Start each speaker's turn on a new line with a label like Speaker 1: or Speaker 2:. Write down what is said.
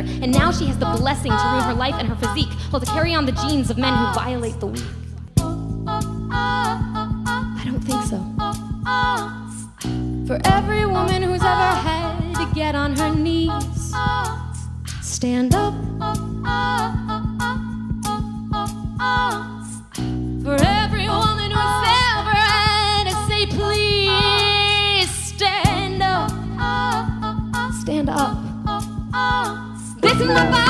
Speaker 1: and now she has the blessing to ruin her life and her physique, while to carry on the genes of men who violate the weak. I don't think so. For every woman who's ever had to get on her knees, stand up. Is my bar.